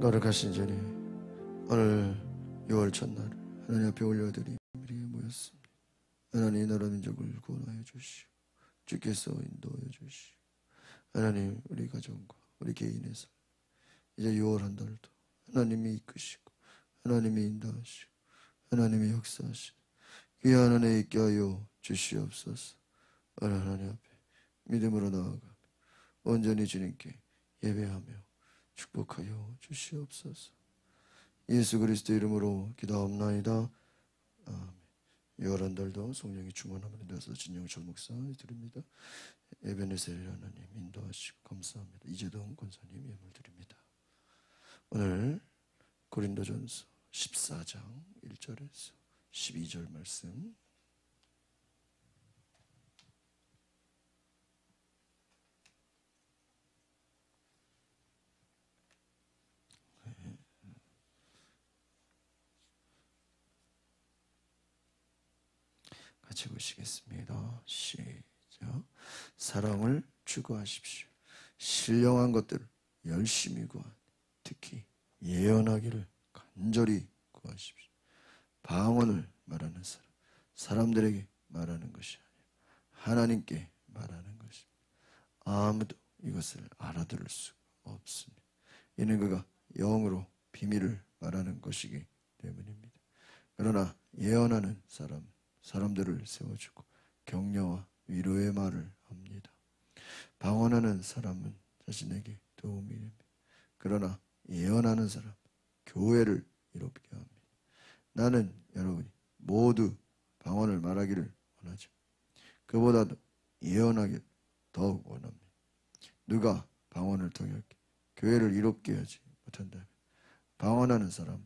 거룩하신 주님 오늘 6월 첫날 하나님 앞에 올려드리 우리 모였습니다. 하나님 나라 민족을 구원하여 주시오. 주께서 인도하여 주시오. 하나님 우리 가정과 우리 개인의 삶 이제 6월 한 달도 하나님이 이끄시고 하나님이 인도하시고 하나님이 역사하시고 귀한 은혜 있게 하여 주시옵소서. 하나님 앞에 믿음으로 나아가며 온전히 주님께 예배하며 축복하여 주시옵소서. 예수 그리스도 이름으로 기도하옵나이다. 아멘. 열한 달도 성령이 충만함을 되어서 진영철 목사 드립니다. 에베네셀 하나님 인도하시고 감사합니다. 이재동 권사님 예물 드립니다. 오늘 고린도전서 14장 1절에서 12절 말씀 같이 보시겠습니다. 시작. 사랑을 추구하십시오. 신령한 것들을 열심히 구하 특히 예언하기를 간절히 구하십시오. 방언을 말하는 사람, 사람들에게 말하는 것이 아니라 하나님께 말하는 것입니다. 아무도 이것을 알아들을 수 없습니다. 이는 그가 영으로 비밀을 말하는 것이기 때문입니다. 그러나 예언하는 사람 사람들을 세워주고 격려와 위로의 말을 합니다. 방언하는 사람은 자신에게 도움이 됩니다. 그러나 예언하는 사람, 교회를 이롭게 합니다. 나는 여러분이 모두 방언을 말하기를 원하죠. 그보다도 예언하기를 더욱 원합니다. 누가 방언을 통해 교회를 이롭게 하지 못한다면 방언하는 사람은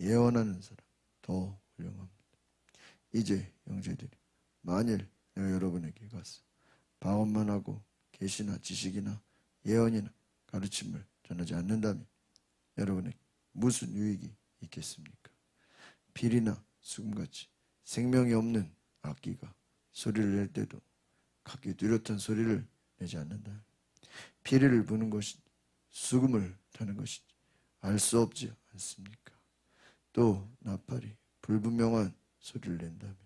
예언하는 사람 더 훌륭합니다. 이제 형제들이 만일 내가 여러분에게 가서 방언만 하고 계시나 지식이나 예언이나 가르침을 전하지 않는다면 여러분에게 무슨 유익이 있겠습니까? 비리나 수금같이 생명이 없는 악기가 소리를 낼 때도 각기 뚜렷한 소리를 내지 않는다. 피리를 부는 것이 수금을 타는 것인지 알수 없지 않습니까? 또 나팔이 불분명한 소리를 낸다면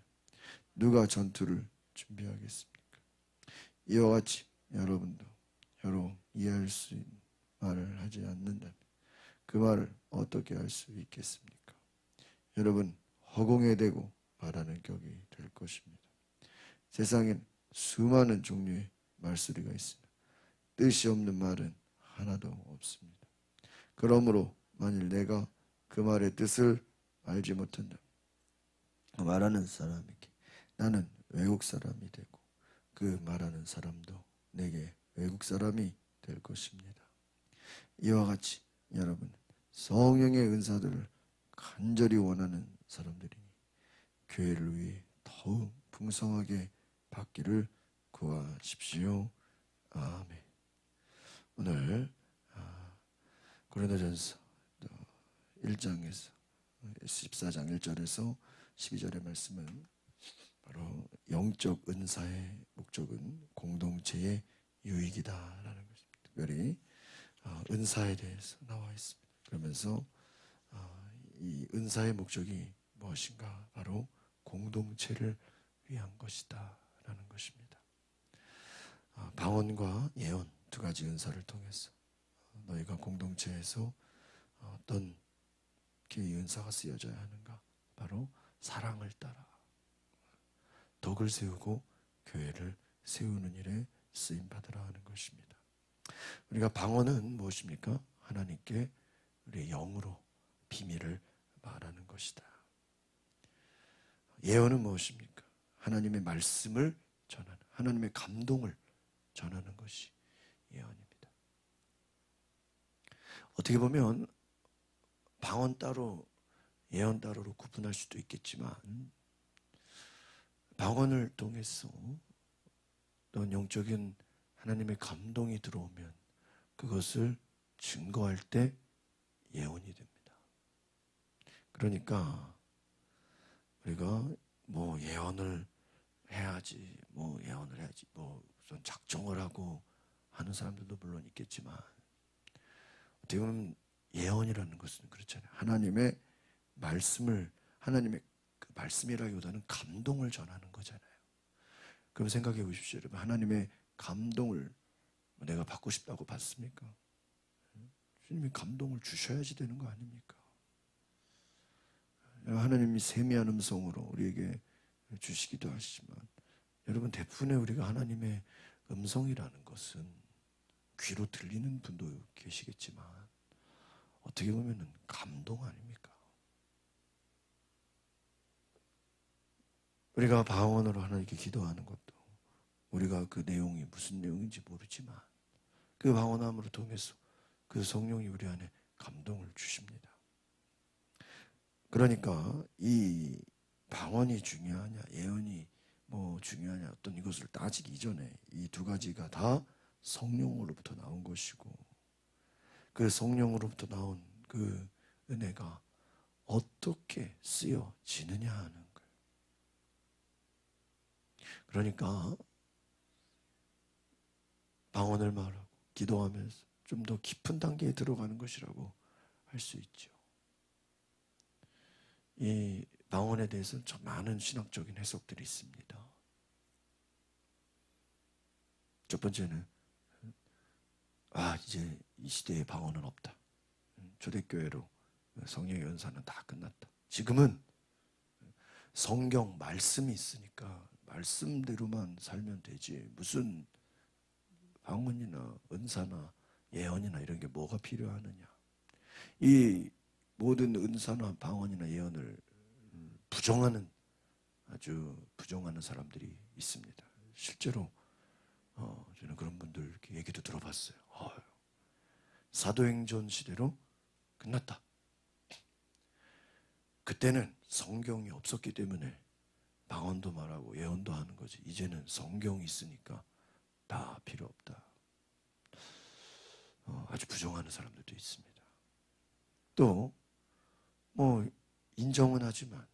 누가 전투를 준비하겠습니까? 이와 같이 여러분도 여러 이해할 수 있는 말을 하지 않는다면 그 말을 어떻게 할 수 있겠습니까? 여러분 허공에 대고 말하는 격이 될 것입니다. 세상엔 수많은 종류의 말소리가 있으나 뜻이 없는 말은 하나도 없습니다. 그러므로 만일 내가 그 말의 뜻을 알지 못한다면 말하는 사람에게 나는 외국 사람이 되고 그 말하는 사람도 내게 외국 사람이 될 것입니다. 이와 같이 여러분 성령의 은사들을 간절히 원하는 사람들이니 교회를 위해 더욱 풍성하게 받기를 구하십시오. 아멘. 오늘 아, 고린도전서 1장에서 14장 1절에서 12절의 말씀은 바로 영적 은사의 목적은 공동체의 유익이다라는 것입니다. 특별히 어, 은사에 대해서 나와 있습니다. 그러면서 어, 이 은사의 목적이 무엇인가? 바로 공동체를 위한 것이다라는 것입니다. 어, 방언과 예언 두 가지 은사를 통해서 너희가 공동체에서 어떤 기의 은사가 쓰여져야 하는가? 바로 사랑을 따라 덕을 세우고 교회를 세우는 일에 쓰임 받으라 하는 것입니다. 우리가 방언은 무엇입니까? 하나님께 우리의 영으로 비밀을 말하는 것이다. 예언은 무엇입니까? 하나님의 말씀을 전하는 하나님의 감동을 전하는 것이 예언입니다. 어떻게 보면 방언 따로 예언 따로로 구분할 수도 있겠지만 방언을 통해서 또 영적인 하나님의 감동이 들어오면 그것을 증거할 때 예언이 됩니다. 그러니까 우리가 뭐 예언을 해야지, 뭐 예언을 해야지, 뭐 우선 작정을 하고 하는 사람들도 물론 있겠지만 어떻게 보면 예언이라는 것은 그렇잖아요. 하나님의 말씀을 하나님의 그 말씀이라기보다는 감동을 전하는 거잖아요. 그럼 생각해 보십시오, 여러분. 하나님의 감동을 내가 받고 싶다고 받습니까? 주님이 감동을 주셔야지 되는 거 아닙니까? 하나님이 세미한 음성으로 우리에게 주시기도 하시지만 여러분 대부분의 우리가 하나님의 음성이라는 것은 귀로 들리는 분도 계시겠지만 어떻게 보면 감동 아닙니까? 우리가 방언으로 하나님께 기도하는 것도 우리가 그 내용이 무슨 내용인지 모르지만 그 방언함으로 통해서 그 성령이 우리 안에 감동을 주십니다. 그러니까 이 방언이 중요하냐 예언이 뭐 중요하냐 어떤 이것을 따지기 이전에 이 두 가지가 다 성령으로부터 나온 것이고 그 성령으로부터 나온 그 은혜가 어떻게 쓰여지느냐 하는. 그러니까 방언을 말하고 기도하면서 좀 더 깊은 단계에 들어가는 것이라고 할 수 있죠. 이 방언에 대해서는 참 많은 신학적인 해석들이 있습니다. 첫 번째는 아 이제 이 시대에 방언은 없다. 초대교회로 성령의 연사는 다 끝났다. 지금은 성경 말씀이 있으니까 말씀대로만 살면 되지 무슨 방언이나 은사나 예언이나 이런 게 뭐가 필요하느냐. 이 모든 은사나 방언이나 예언을 부정하는 아주 부정하는 사람들이 있습니다. 실제로 어, 저는 그런 분들 얘기도 들어봤어요. 어, 사도행전 시대로 끝났다. 그때는 성경이 없었기 때문에 방언도 말하고 예언도 하는 거지. 이제는 성경이 있으니까 다 필요 없다. 어, 아주 부정하는 사람들도 있습니다. 또, 뭐, 인정은 하지만,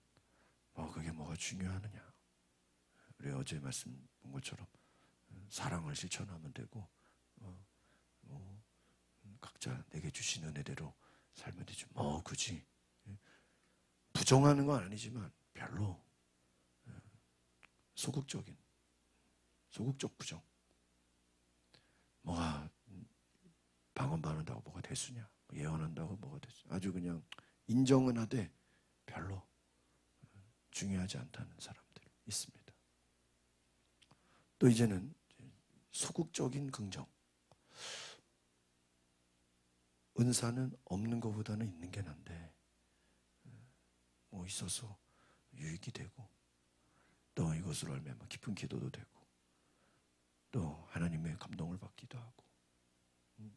뭐, 그게 뭐가 중요하느냐. 우리 어제 말씀 본 것처럼, 사랑을 실천하면 되고, 어, 뭐, 각자 내게 주신 은혜대로 살면 되지. 뭐, 굳이. 부정하는 건 아니지만, 별로, 어, 소극적인, 소극적 부정. 뭐가 방언 받는다고 뭐가 대수냐? 예언한다고 뭐가 대수? 아주 그냥 인정은 하되 별로 중요하지 않다는 사람들 있습니다. 또 이제는 소극적인 긍정. 은사는 없는 것보다는 있는 게 난데 뭐 있어서 유익이 되고 또 이것으로 알면 깊은 기도도 되고 또 하나님의 감동을 받기도 하고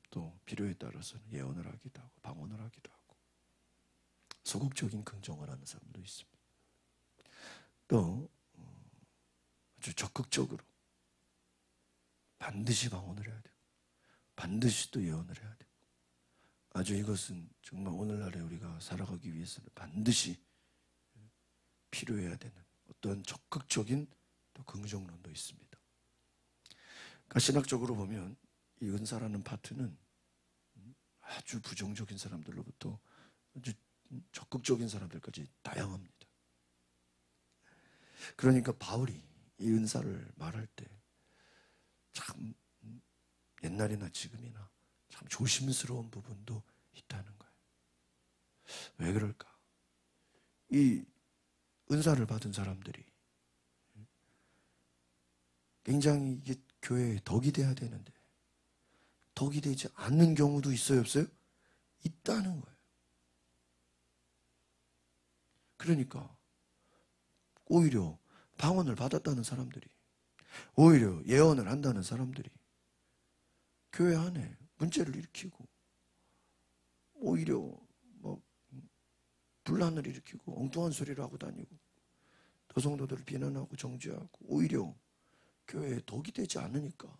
또 필요에 따라서는 예언을 하기도 하고 방언을 하기도 하고 소극적인 긍정을 하는 사람도 있습니다. 또 어, 아주 적극적으로 반드시 방언을 해야 되고 반드시 또 예언을 해야 되고 아주 이것은 정말 오늘날에 우리가 살아가기 위해서는 반드시 필요해야 되는 어떤 적극적인 또 긍정론도 있습니다. 그러니까 신학적으로 보면 이 은사라는 파트는 아주 부정적인 사람들로부터 아주 적극적인 사람들까지 다양합니다. 그러니까 바울이 이 은사를 말할 때 참 옛날이나 지금이나 참 조심스러운 부분도 있다는 거예요. 왜 그럴까? 이 은사를 받은 사람들이 굉장히 이게 교회에 덕이 돼야 되는데 덕이 되지 않는 경우도 있어요, 없어요? 있다는 거예요. 그러니까 오히려 방언을 받았다는 사람들이 오히려 예언을 한다는 사람들이 교회 안에 문제를 일으키고 오히려 뭐 분란을 일으키고 엉뚱한 소리를 하고 다니고 도성도들을 비난하고 정죄하고 오히려 교회에 덕이 되지 않으니까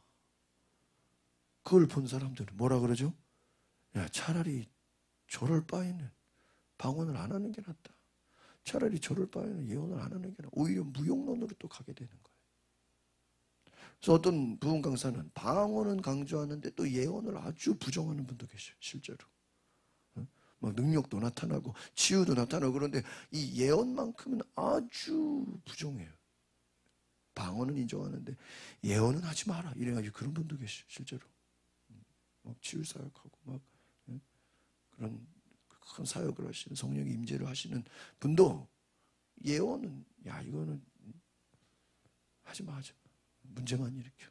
그걸 본 사람들은 뭐라 그러죠? 야, 차라리 저럴 바에는 방언을 안 하는 게 낫다. 차라리 저럴 바에는 예언을 안 하는 게 낫다. 오히려 무용론으로 또 가게 되는 거예요. 그래서 어떤 부흥 강사는 방언은 강조하는데 또 예언을 아주 부정하는 분도 계셔요. 실제로. 막 능력도 나타나고 치유도 나타나고 그런데 이 예언만큼은 아주 부정해요. 방언은 인정하는데 예언은 하지 마라. 이래가지고 그런 분도 계셔 실제로. 막 치유 사역하고 막 예? 그런 큰 사역을 하시는 성령의 임재를 하시는 분도 예언은 야 이거는 하지 마 하지 마 문제만 일으켜.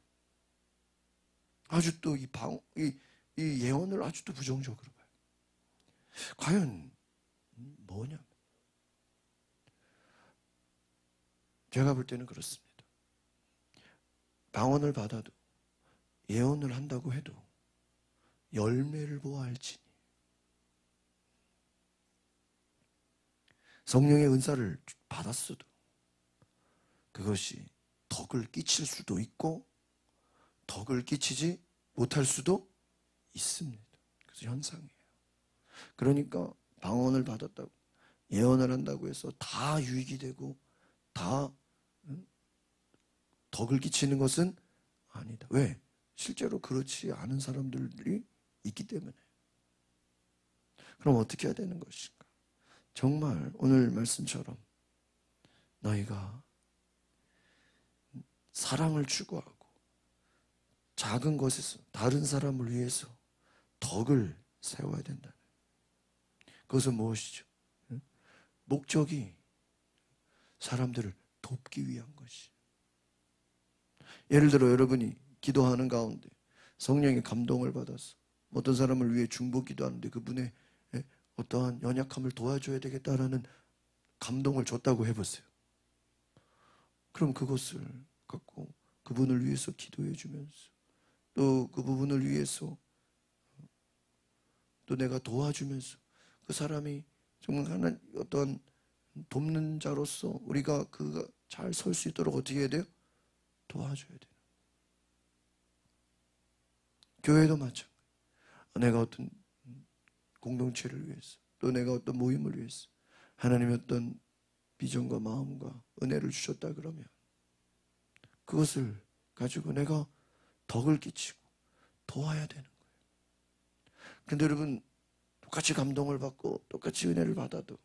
아주 또 이 방, 이, 이 예언을 아주 또 부정적으로. 과연 뭐냐? 제가 볼 때는 그렇습니다. 방언을 받아도 예언을 한다고 해도 열매를 보아할지니 성령의 은사를 받았어도 그것이 덕을 끼칠 수도 있고 덕을 끼치지 못할 수도 있습니다. 그래서 현상이에요. 그러니까 방언을 받았다고 예언을 한다고 해서 다 유익이 되고 다 덕을 끼치는 것은 아니다. 왜? 실제로 그렇지 않은 사람들이 있기 때문에. 그럼 어떻게 해야 되는 것인가? 정말 오늘 말씀처럼 너희가 사랑을 추구하고 작은 것에서 다른 사람을 위해서 덕을 세워야 된다. 그것은 무엇이죠? 목적이 사람들을 돕기 위한 것이. 예를 들어 여러분이 기도하는 가운데 성령의 감동을 받아서 어떤 사람을 위해 중보 기도하는데 그분의 예, 어떠한 연약함을 도와줘야 되겠다라는 감동을 줬다고 해보세요. 그럼 그것을 갖고 그분을 위해서 기도해 주면서 또 그 부분을 위해서 또 내가 도와주면서 그 사람이 정말 하나 어떤 돕는 자로서 우리가 그가 잘 설 수 있도록 어떻게 해야 돼요? 도와줘야 돼요. 교회도 마찬가지. 내가 어떤 공동체를 위해서 또 내가 어떤 모임을 위해서 하나님의 어떤 비전과 마음과 은혜를 주셨다 그러면 그것을 가지고 내가 덕을 끼치고 도와야 되는 거예요. 근데 여러분 똑같이 감동을 받고 똑같이 은혜를 받아도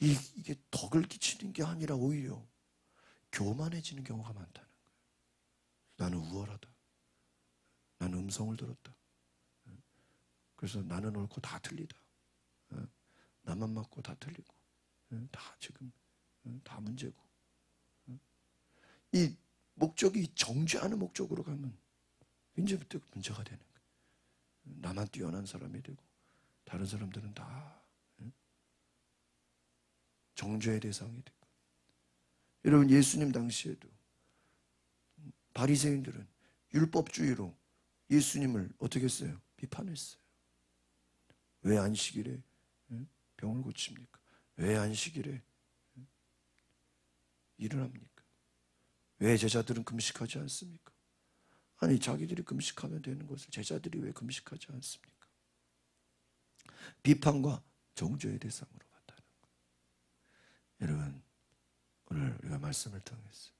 이, 이게 덕을 끼치는 게 아니라 오히려 교만해지는 경우가 많다는 거예요. 나는 우월하다. 나는 음성을 들었다. 그래서 나는 옳고 다 틀리다. 나만 맞고 다 틀리고 다 지금 다 문제고 이 목적이 정죄하는 목적으로 가면 이제부터 문제가 되는 거예요. 나만 뛰어난 사람이 되고 다른 사람들은 다 정죄의 대상이 되고 여러분 예수님 당시에도 바리새인들은 율법주의로 예수님을 어떻게 했어요? 비판했어요. 왜 안식일에 병을 고칩니까? 왜 안식일에 일을 합니까? 왜 제자들은 금식하지 않습니까? 아니 자기들이 금식하면 되는 것을 제자들이 왜 금식하지 않습니까? 비판과 정죄의 대상으로 봤다는 것. 여러분 오늘 우리가 말씀을 통해서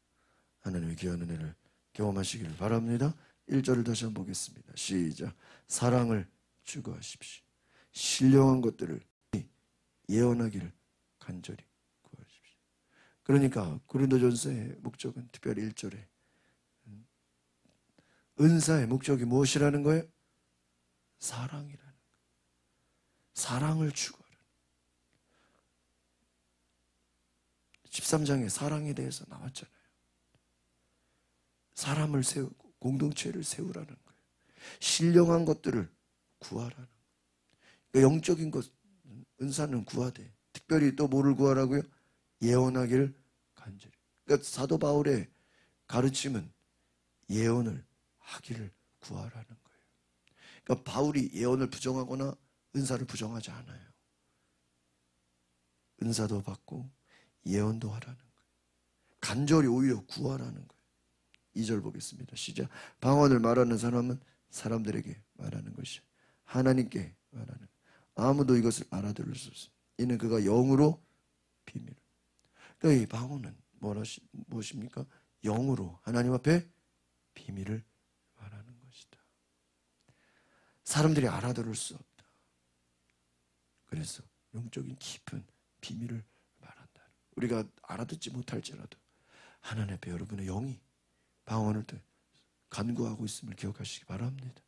하나님의 귀한 은혜를 경험하시기를 바랍니다. 1절을 다시 한번 보겠습니다. 시작. 사랑을 추구하십시오. 신령한 것들을 예언하기를 간절히 그러니까 고린도전서의 목적은 특별히 1절에 음, 은사의 목적이 무엇이라는 거예요? 사랑이라는 거예요. 사랑을 추구하는 13장에 사랑에 대해서 나왔잖아요. 사람을 세우고 공동체를 세우라는 거예요. 신령한 것들을 구하라는 거예요. 그러니까 영적인 것 은사는 구하되 특별히 또 뭐를 구하라고요? 예언하기를 간절히. 그러니까 사도 바울의 가르침은 예언을 하기를 구하라는 거예요. 그러니까 바울이 예언을 부정하거나 은사를 부정하지 않아요. 은사도 받고 예언도 하라는 거예요. 간절히 오히려 구하라는 거예요. 2절 보겠습니다. 시작. 방언을 말하는 사람은 사람들에게 말하는 것이 하나님께 말하는 아무도 이것을 알아들을 수 없습니다. 이는 그가 영으로 비밀. 그러니까 이 방언은 무엇입니까? 영으로 하나님 앞에 비밀을 말하는 것이다. 사람들이 알아들을 수 없다. 그래서 영적인 깊은 비밀을 말한다. 우리가 알아듣지 못할지라도 하나님 앞에 여러분의 영이 방언을 간구하고 있음을 기억하시기 바랍니다.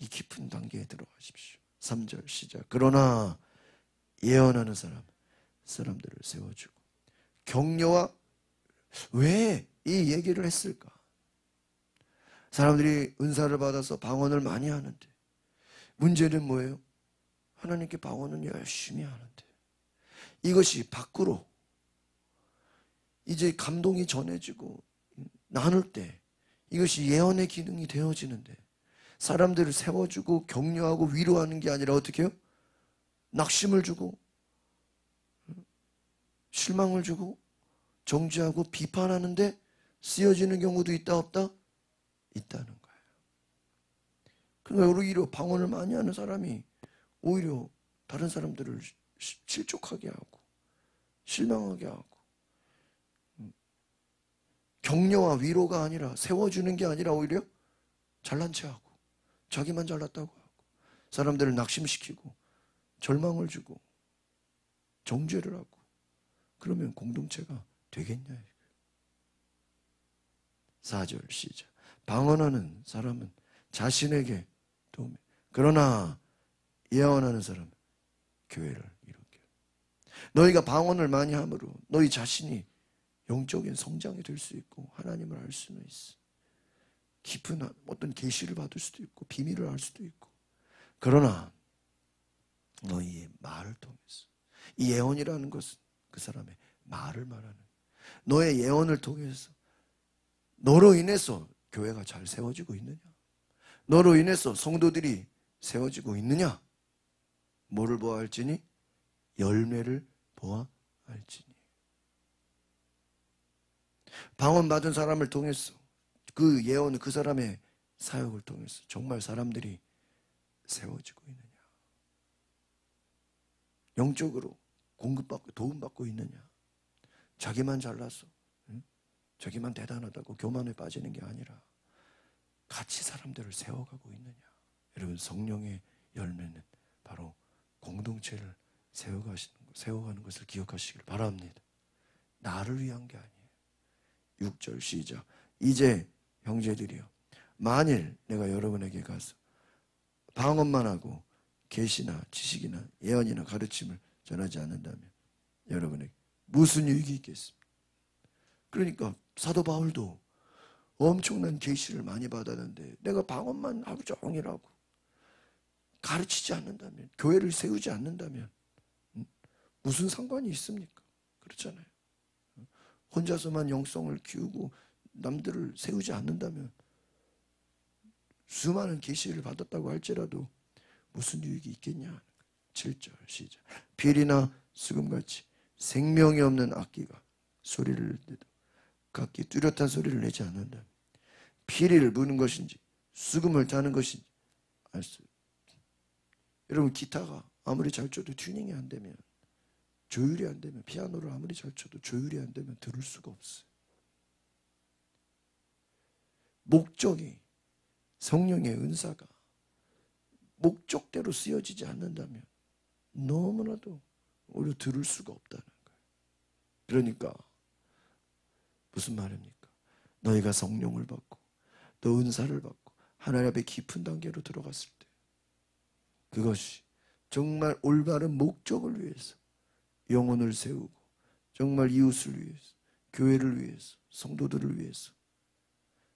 이 깊은 단계에 들어가십시오. 3절 시작. 그러나 예언하는 사람, 사람들을 세워주고 격려와 왜 이 얘기를 했을까? 사람들이 은사를 받아서 방언을 많이 하는데 문제는 뭐예요? 하나님께 방언은 열심히 하는데 이것이 밖으로 이제 감동이 전해지고 나눌 때 이것이 예언의 기능이 되어지는데 사람들을 세워주고 격려하고 위로하는 게 아니라 어떻게 해요? 낙심을 주고 실망을 주고 정죄하고 비판하는데 쓰여지는 경우도 있다 없다? 있다는 거예요. 그러니까 오히려 방언을 많이 하는 사람이 오히려 다른 사람들을 실족하게 하고 실망하게 하고 음, 격려와 위로가 아니라 세워주는 게 아니라 오히려 잘난 체하고 자기만 잘났다고 하고 사람들을 낙심시키고 절망을 주고 정죄를 하고 그러면 공동체가 되겠냐 4절 시작. 방언하는 사람은 자신에게 도움이. 그러나 예언하는 사람은 교회를 이루게 너희가 방언을 많이 함으로 너희 자신이 영적인 성장이 될 수 있고 하나님을 알 수는 있어 깊은 어떤 계시를 받을 수도 있고 비밀을 알 수도 있고 그러나 너희의 말을 통해서 이 예언이라는 것은 그 사람의 말을 말하는 너의 예언을 통해서 너로 인해서 교회가 잘 세워지고 있느냐? 너로 인해서 성도들이 세워지고 있느냐? 뭐를 보아 할지니? 열매를 보아 할지니. 방언 받은 사람을 통해서 그 예언, 그 사람의 사역을 통해서 정말 사람들이 세워지고 있느냐? 영적으로 공급받고 도움받고 있느냐? 자기만 잘나서 자기만 대단하다고 교만에 빠지는 게 아니라 같이 사람들을 세워가고 있느냐. 여러분 성령의 열매는 공동체를 세워가시는 것, 세워가는 것을 기억하시길 바랍니다. 나를 위한 게 아니에요. 6절 시작. 이제 형제들이요. 만일 내가 여러분에게 가서 방언만 하고 계시나 지식이나 예언이나 가르침을 전하지 않는다면 여러분에게 무슨 유익이 있겠습니까? 그러니까 사도 바울도 엄청난 계시를 많이 받았는데 내가 방언만 하루 종일 하고 가르치지 않는다면 교회를 세우지 않는다면 음, 무슨 상관이 있습니까? 그렇잖아요. 혼자서만 영성을 키우고 남들을 세우지 않는다면 수많은 계시를 받았다고 할지라도 무슨 유익이 있겠냐? 7절 시작. 비리나 수금같이 생명이 없는 악기가 소리를 내도 각기 뚜렷한 소리를 내지 않는다. 피리를 부는 것인지 수금을 타는 것인지 알 수. 여러분 기타가 아무리 잘 쳐도 튜닝이 안 되면 조율이 안 되면 피아노를 아무리 잘 쳐도 조율이 안 되면 들을 수가 없어요. 목적이 성령의 은사가 목적대로 쓰여지지 않는다면 너무나도 오히려 들을 수가 없다는 거예요. 그러니까 무슨 말입니까? 너희가 성령을 받고 또 은사를 받고 하나님 앞에 깊은 단계로 들어갔을 때 그것이 정말 올바른 목적을 위해서 영혼을 세우고 정말 이웃을 위해서 교회를 위해서 성도들을 위해서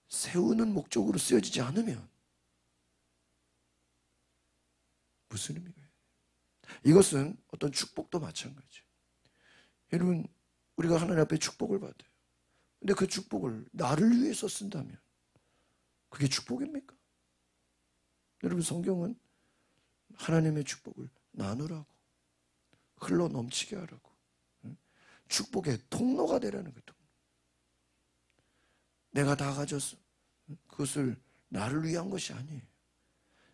세우는 목적으로 쓰여지지 않으면 무슨 의미가 요 이것은 어떤 축복도 마찬가지예요. 여러분 우리가 하나님 앞에 축복을 받아요. 근데 그 축복을 나를 위해서 쓴다면 그게 축복입니까? 여러분 성경은 하나님의 축복을 나누라고 흘러 넘치게 하라고 축복의 통로가 되라는 거죠. 내가 다 가졌어. 그것을 나를 위한 것이 아니에요.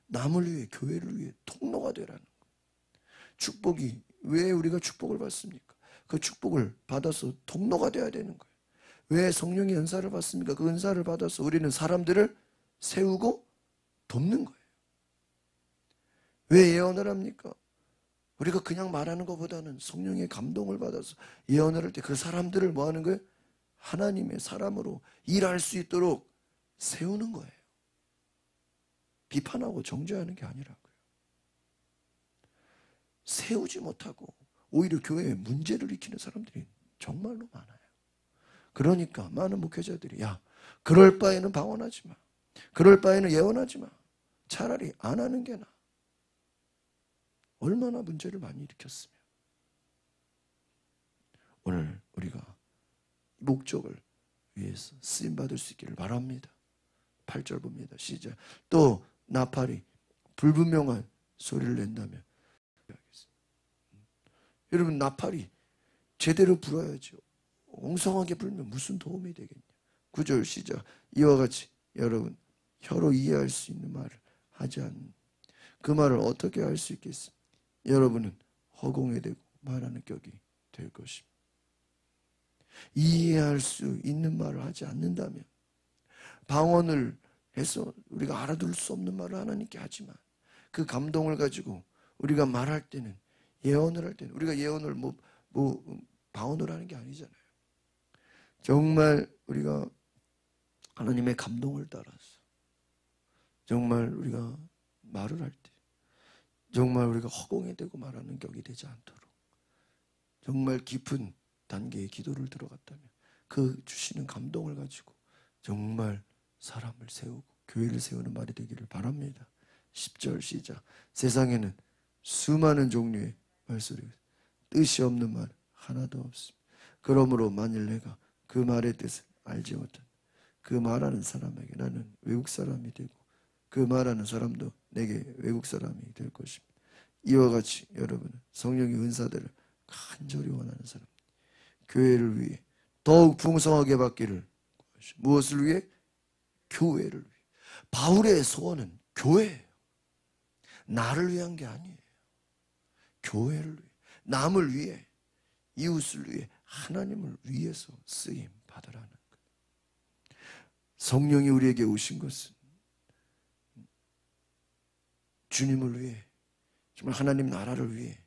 남을 위해 교회를 위해 통로가 되라는 거. 축복이 왜 우리가 축복을 받습니까? 그 축복을 받아서 통로가 되어야 되는 거예요. 왜 성령의 은사를 받습니까? 그 은사를 받아서 우리는 사람들을 세우고 돕는 거예요. 왜 예언을 합니까? 우리가 그냥 말하는 것보다는 성령의 감동을 받아서 예언을 할 때 그 사람들을 뭐 하는 거예요? 하나님의 사람으로 일할 수 있도록 세우는 거예요. 비판하고 정죄하는 게 아니라고요. 세우지 못하고 오히려 교회에 문제를 일으키는 사람들이 정말로 많아요. 그러니까 많은 목회자들이 야 그럴 바에는 방언하지 마. 그럴 바에는 예언하지 마. 차라리 안 하는 게 나. 얼마나 문제를 많이 일으켰으면. 오늘 우리가 목적을 위해서 쓰임 받을 수 있기를 바랍니다. 8절 봅니다. 시작. 또 나팔이 불분명한 소리를 낸다면 여러분 나팔이 제대로 불어야죠. 엉성하게 불면 무슨 도움이 되겠냐. 9절 시작. 이와 같이 여러분 혀로 이해할 수 있는 말을 하지 않는 그 말을 어떻게 할 수 있겠습니까? 여러분은 허공에 대고 말하는 격이 될 것입니다. 이해할 수 있는 말을 하지 않는다면 방언을 해서 우리가 알아들을 수 없는 말을 하나님께 하지만 그 감동을 가지고 우리가 말할 때는 예언을 할 때는 우리가 예언을 뭐, 뭐 방언을 하는 게 아니잖아요. 정말 우리가 하나님의 감동을 따라서 정말 우리가 말을 할 때 정말 우리가 허공에 대고 말하는 격이 되지 않도록 정말 깊은 단계의 기도를 들어갔다면 그 주시는 감동을 가지고 정말 사람을 세우고 교회를 세우는 말이 되기를 바랍니다. 10절 시작. 세상에는 수많은 종류의 말소리 뜻이 없는 말 하나도 없습니다. 그러므로 만일 내가 그 말의 뜻을 알지 못한 그 말하는 사람에게 나는 외국 사람이 되고 그 말하는 사람도 내게 외국 사람이 될 것입니다. 이와 같이 여러분은 성령의 은사들을 간절히 원하는 사람, 교회를 위해 더욱 풍성하게 받기를 무엇을 위해? 교회를 위해. 바울의 소원은 교회예요. 나를 위한 게 아니에요. 교회를 위해, 남을 위해, 이웃을 위해, 하나님을 위해서 쓰임 받으라는 거예요. 성령이 우리에게 오신 것은 주님을 위해 정말 하나님 나라를 위해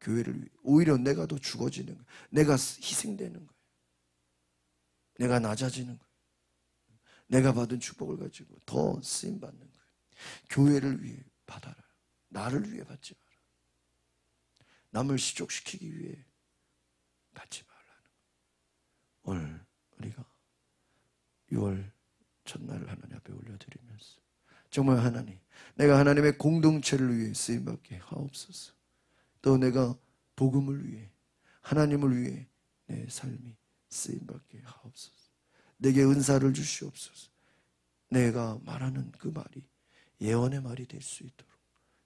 교회를 위해 오히려 내가 더 죽어지는 거예요. 내가 희생되는 거예요. 내가 낮아지는 거예요. 내가 받은 축복을 가지고 더 쓰임 받는 거예요. 교회를 위해 받아라. 나를 위해 받지 마라. 남을 시족시키기 위해 받지 말라는 거예요. 오늘 우리가 6월 첫날을 하나님 앞에 올려드리면서 정말 하나님, 내가 하나님의 공동체를 위해 쓰임받게 하옵소서. 또 내가 복음을 위해, 하나님을 위해 내 삶이 쓰임받게 하옵소서. 내게 은사를 주시옵소서. 내가 말하는 그 말이 예언의 말이 될 수 있도록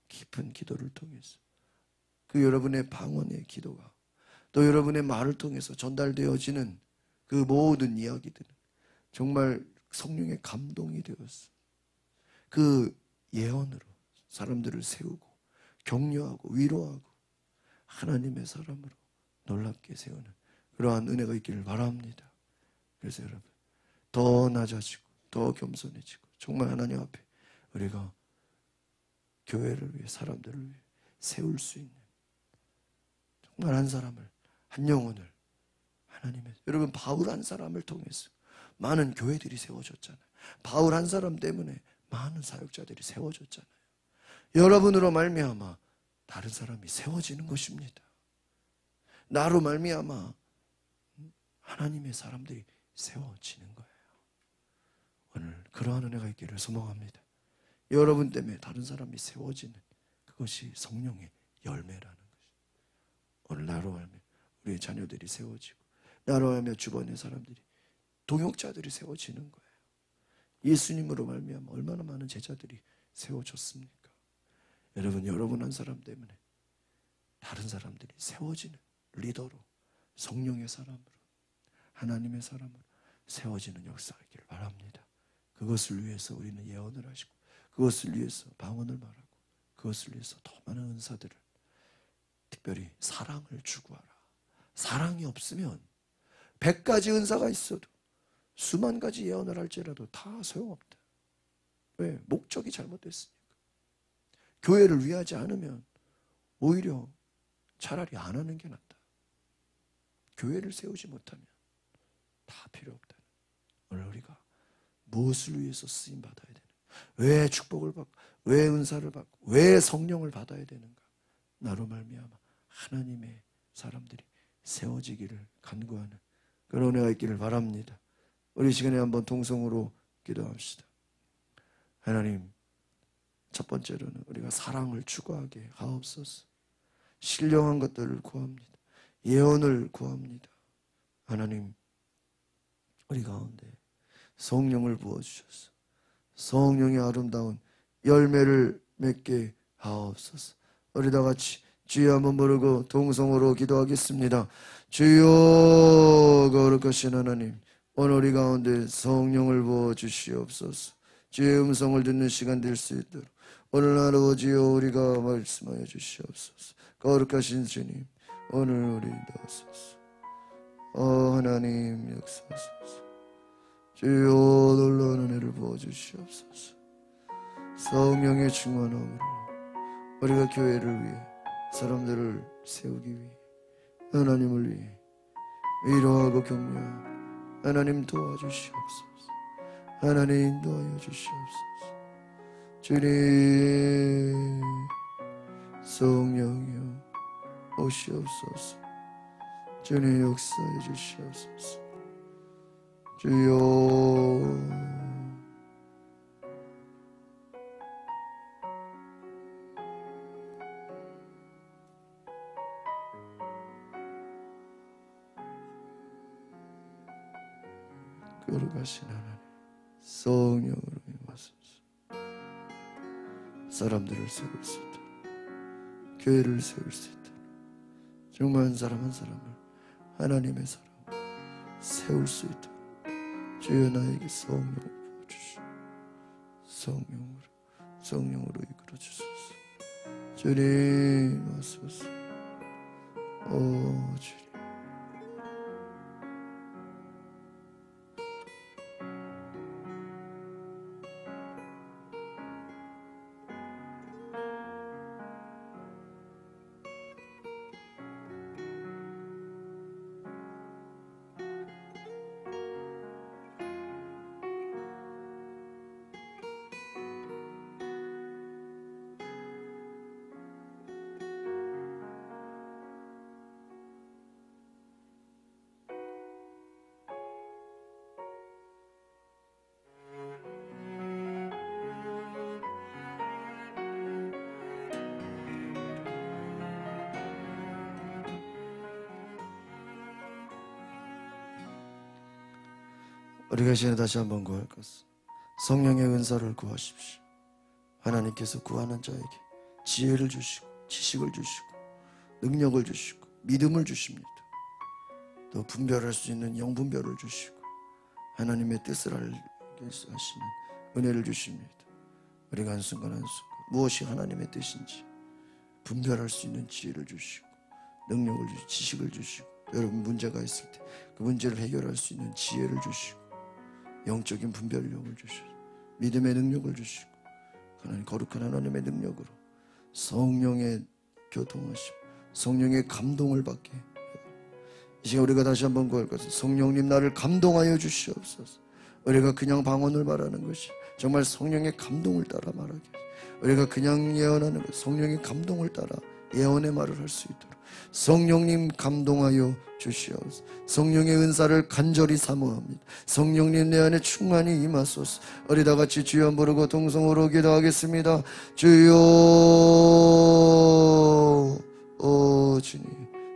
깊은 기도를 통해서 그 여러분의 방언의 기도가 또 여러분의 말을 통해서 전달되어지는 그 모든 이야기들은 정말 성령의 감동이 되었어. 그 예언으로 사람들을 세우고 격려하고 위로하고 하나님의 사람으로 놀랍게 세우는 그러한 은혜가 있기를 바랍니다. 그래서 여러분 더 낮아지고 더 겸손해지고 정말 하나님 앞에 우리가 교회를 위해 사람들을 위해 세울 수 있는 정말 한 사람을 한 영혼을 하나님의 여러분 바울 한 사람을 통해서 많은 교회들이 세워졌잖아요. 바울 한 사람 때문에 많은 사역자들이 세워졌잖아요. 여러분으로 말미암아 다른 사람이 세워지는 것입니다. 나로 말미암아 하나님의 사람들이 세워지는 거예요. 오늘 그러한 은혜가 있기를 소망합니다. 여러분 때문에 다른 사람이 세워지는 그것이 성령의 열매라는 것이. 오늘 나로 말미 우리의 자녀들이 세워지고 나로 하며 주변의 사람들이 동역자들이 세워지는 거예요. 예수님으로 말미암아 얼마나 많은 제자들이 세워졌습니까? 여러분 여러분 한 사람 때문에 다른 사람들이 세워지는 리더로 성령의 사람으로 하나님의 사람으로 세워지는 역사이기를 바랍니다. 그것을 위해서 우리는 예언을 하시고 그것을 위해서 방언을 말하고 그것을 위해서 더 많은 은사들을 특별히 사랑을 추구하라. 사랑이 없으면 백 가지 은사가 있어도 수만 가지 예언을 할지라도 다 소용없다. 왜? 목적이 잘못됐으니까. 교회를 위하지 않으면 오히려 차라리 안 하는 게 낫다. 교회를 세우지 못하면 다 필요 없다. 오늘 우리가 무엇을 위해서 쓰임 받아야 되는? 왜 축복을 받고, 왜 은사를 받고, 왜 성령을 받아야 되는가? 나로 말미암아 하나님의 사람들이 세워지기를 간구하는 그런 은혜가 있기를 바랍니다. 우리 시간에 한번 동성으로 기도합시다. 하나님, 첫 번째로는 우리가 사랑을 추구하게 하옵소서. 신령한 것들을 구합니다. 예언을 구합니다. 하나님, 우리 가운데 성령을 부어주셔서 성령의 아름다운 열매를 맺게 하옵소서. 우리 다 같이 주여 한번 부르고 동성으로 기도하겠습니다. 주여 거룩하신 하나님 오늘 우리 가운데 성령을 부어 주시옵소서. 주의 음성을 듣는 시간 될 수 있도록 오늘 아버지여 우리가 말씀하여 주시옵소서. 거룩하신 주님 오늘 우리 나소서. 어 하나님 역사소서. 주여 놀라운 은혜를 부어 주시옵소서. 성령의 충만함으로 우리가 교회를 위해 사람들을 세우기 위해 하나님을 위해 위로하고 격려하고 하나님 도와주시옵소서. 하나님 인도하여 주시옵소서. 주님 성령이여 오시옵소서. 주님 역사해 주시옵소서. 주여 거룩하신 하나님 성령으로 임하소서. 사람들을 세울 수 있도록 교회를 세울 수 있도록 정말 한 사람 한 사람을 하나님의 사람 세울 수 있도록 주여 나에게 성령을 부어주시오. 성령으로 성령으로 이끌어 주소서. 주님 하소서. 오 주님 이제 다시 한번 구할 것은 성령의 은사를 구하십시오. 하나님께서 구하는 자에게 지혜를 주시고 지식을 주시고 능력을 주시고 믿음을 주십니다. 또 분별할 수 있는 영분별을 주시고 하나님의 뜻을 알게 하시는 은혜를 주십니다. 우리가 한순간 한순간 무엇이 하나님의 뜻인지 분별할 수 있는 지혜를 주시고 능력을 주시고 지식을 주시고 여러분 문제가 있을 때 그 문제를 해결할 수 있는 지혜를 주시고 영적인 분별력을 주시고 믿음의 능력을 주시고 하나님 거룩한 하나님의 능력으로 성령의 교통하심 성령의 감동을 받게 이 시간 우리가 다시 한번 구할 것은 성령님 나를 감동하여 주시옵소서. 우리가 그냥 방언을 말하는 것이 정말 성령의 감동을 따라 말하게 우리가 그냥 예언하는 것 성령의 감동을 따라 예언의 말을 할 수 있도록 성령님 감동하여 주시옵소서. 성령의 은사를 간절히 사모합니다. 성령님 내 안에 충만히 임하소서. 어리다 같이 주여 부르고 동성으로 기도하겠습니다. 주여, 오 주님,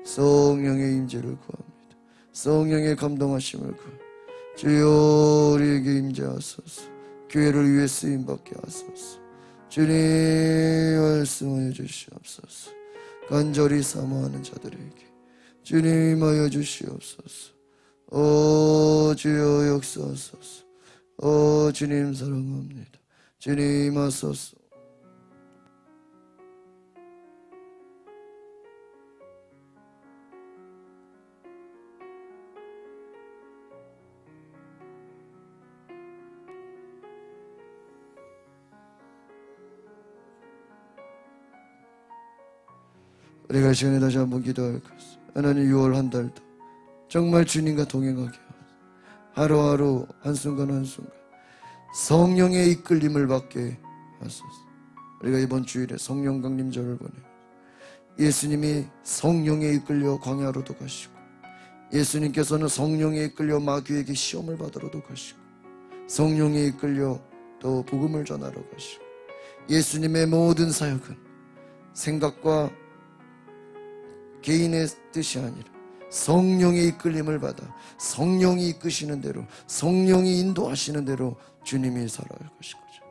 성령의 임재를 구합니다. 성령의 감동하심을 구합니다. 주여 우리에게 임재하소서. 교회를 위해 쓰임 받게 하소서. 주님 말씀하여 주시옵소서. 간절히 사모하는 자들에게 주님 하여 주시옵소서. 오 주여 역사하소서. 오 주님 사랑합니다. 주님 하소서. 우리가 시간에 다시 한번 기도할 것을 하나님 6월 한 달도 정말 주님과 동행하게 하루하루 한순간 한순간 성령의 이끌림을 받게 하소서. 우리가 이번 주일에 성령 강림절을 보내 예수님이 성령에 이끌려 광야로도 가시고 예수님께서는 성령에 이끌려 마귀에게 시험을 받으러도 가시고 성령에 이끌려 또 복음을 전하러 가시고 예수님의 모든 사역은 생각과 개인의 뜻이 아니라 성령의 이끌림을 받아 성령이 이끄시는 대로 성령이 인도하시는 대로 주님이 살아갈 것이거죠.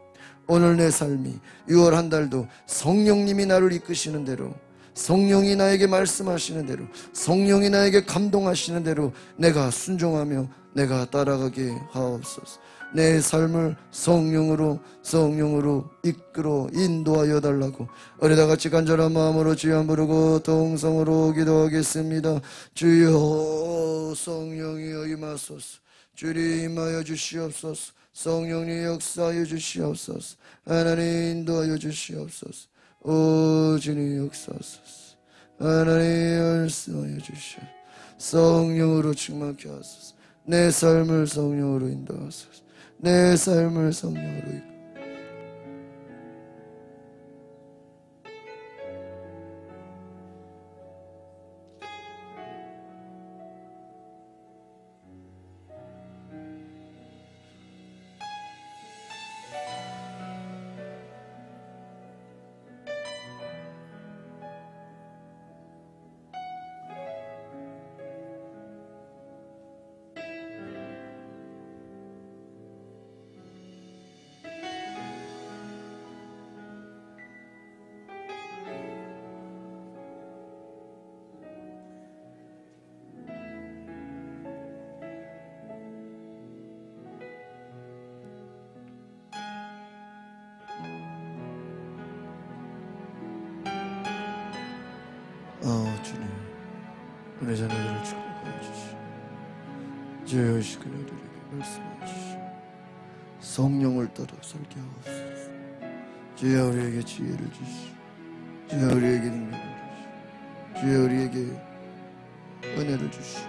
오늘 내 삶이 6월 한 달도 성령님이 나를 이끄시는 대로 성령이 나에게 말씀하시는 대로 성령이 나에게 감동하시는 대로 내가 순종하며 내가 따라가게 하옵소서. 내 삶을 성령으로 성령으로 이끌어 인도하여 달라고 어리다 같이 간절한 마음으로 주여 부르고 동성으로 기도하겠습니다. 주여 성령이여 임하소서. 주리 임하여 주시옵소서. 성령님 역사하여 주시옵소서. 하나님 인도하여 주시옵소서. 오 주님 역사하소서. 하나님 역사하여 주시옵소서. 성령으로 충만케 하소서. 내 삶을 성령으로 인도하소서. 내 삶을 성령으로 이끌 아 우리 자녀들을 축복하여 주시오 주여 시간 우리에게 말씀해 주시오. 성령을 따라 살게 하옵소서. 주여 우리에게 지혜를 주시오. 주여 우리에게 능력을 주시오. 주여 우리에게 은혜를 주시오.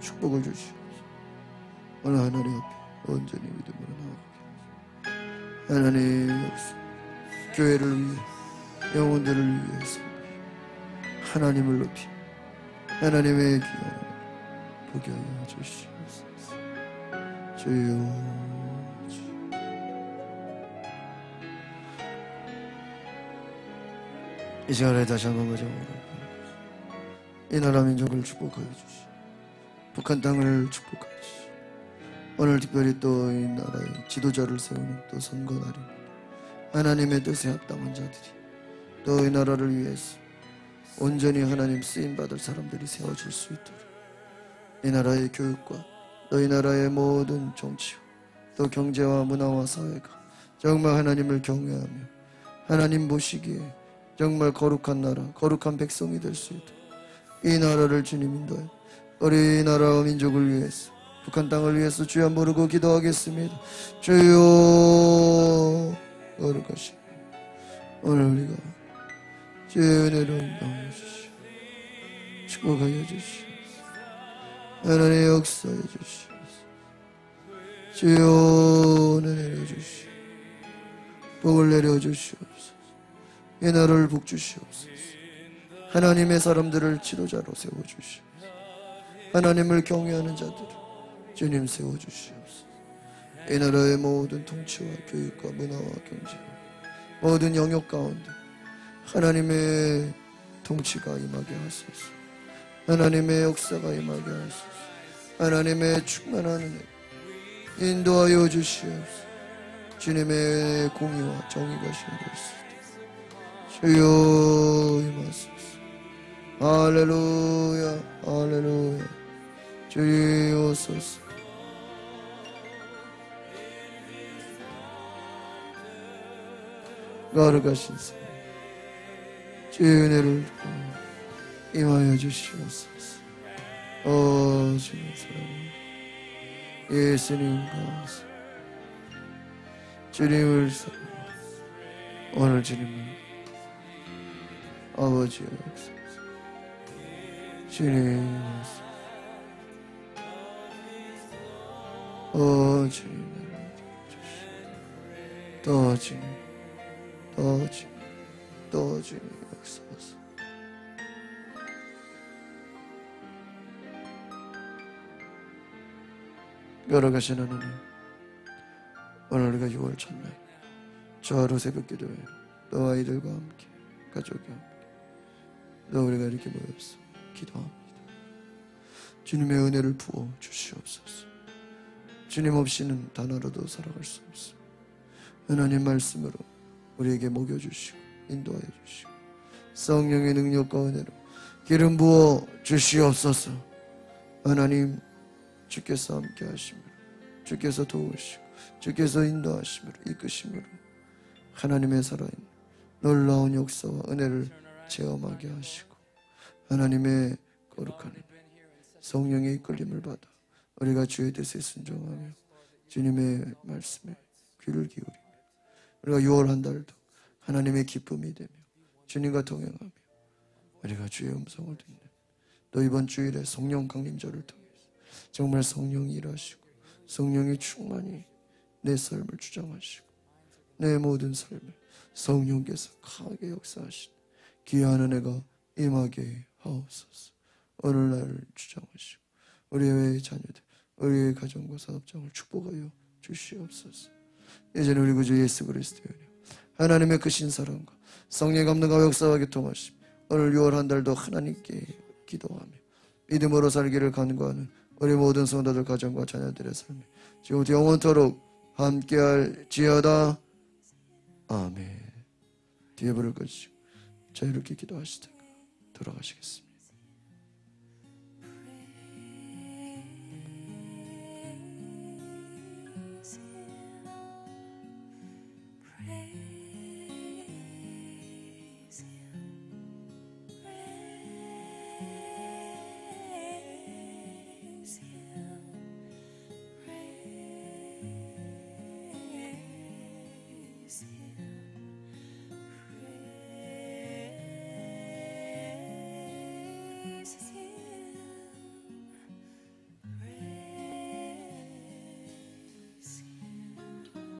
축복을 주시오. 오늘 하나님 앞에 온전히 믿음으로 하소서. 하나님 교회를 위해 영혼들을 위해서 하나님을 높이 하나님의 귀한 보게 하여 주시옵소서. 주여 이 시간에 다시 한번 가져오라 이 나라 민족을 축복하여 주시오. 북한 땅을 축복하여 주시오. 오늘 특별히 또 이 나라의 지도자를 세우는 또 선거 날입니다. 하나님의 뜻에 합당한 자들이 또 이 나라를 위해서 온전히 하나님 쓰임 받을 사람들이 세워질 수 있도록 이 나라의 교육과 또이 나라의 모든 정치와 또 경제와 문화와 사회가 정말 하나님을 경외하며 하나님 보시기에 정말 거룩한 나라, 거룩한 백성이 될 수 있도록 이 나라를 주님 인도해 우리 나라와 민족을 위해서 북한 땅을 위해서 주여 모르고 기도하겠습니다. 주여 거룩하시 오늘 우리가 주의 은혜로 주시오. 축복하여 주시옵소서. 하나님의 역사해 주시옵소서. 주여 은혜 내려 주시오. 복을 내려 주시옵소서. 이 나라를 복 주시옵소서. 하나님의 사람들을 지도자로 세워 주시옵소서. 하나님을 경외하는 자들을 주님 세워 주시옵소서. 이 나라의 모든 통치와 교육과 문화와 경제 모든 영역 가운데 하나님의 통치가 임하게 하소서. 하나님의 역사가 임하게 하소서. 하나님의 충만한 인도하여 주시옵소서. 주님의 공의와 정의가 시행되었습니다. 주여 임하소서. 할렐루야, 할렐루야. 주여 오소서. 거룩하신 사 주의 은혜를 임하여 주시옵소서. 어, 주님 사랑 예수님 감사. 주님을 사랑 오늘 주님을 아버지여 역사하소서. 주님 어 주님 또 주님 또 주님 또 주님 역사하소서 걸어가신 하나님 오늘 우리가 6월 첫날 저 하루 새벽 기도에 또 아이들과 함께 가족과 함께 또 우리가 이렇게 모여서 기도합니다. 주님의 은혜를 부어 주시옵소서. 주님 없이는 단 하루도 살아갈 수 없습니다. 하나님 말씀으로 우리에게 먹여주시고 인도하여 주시고 성령의 능력과 은혜로 기름 부어 주시옵소서. 하나님 주께서 함께 하심으로 주께서 도우시고 주께서 인도하심으로 이끄심으로 하나님의 살아있는 놀라운 역사와 은혜를 체험하게 하시고 하나님의 거룩한 인 성령의 이끌림을 받아 우리가 주의 뜻에 순종하며 주님의 말씀에 귀를 기울이며 우리가 6월 한 달도 하나님의 기쁨이 되며 주님과 동행하며 우리가 주의 음성을 듣는 또 이번 주일에 성령 강림절을 통해서 정말 성령이 일하시고 성령의 충만이 내 삶을 주장하시고 내 모든 삶을 성령께서 강하게 역사하신 귀한 은혜가 임하게 하옵소서. 오늘날 주장하시고 우리 의 자녀들 우리의 가정과 사업장을 축복하여 주시옵소서. 이제는 우리 구주 예수 그리스도의 하나님의 크신 사랑과 성령 감동과 역사하게 통하심 오늘 6월 한 달도 하나님께 기도하며 믿음으로 살기를 간구하는 우리 모든 성도들 가정과 자녀들의 삶에 지금부터 영원토록 함께할 지어다. 아멘. 뒤에 불을 꺼주시고 자유롭게 기도하시다가 돌아가시겠습니다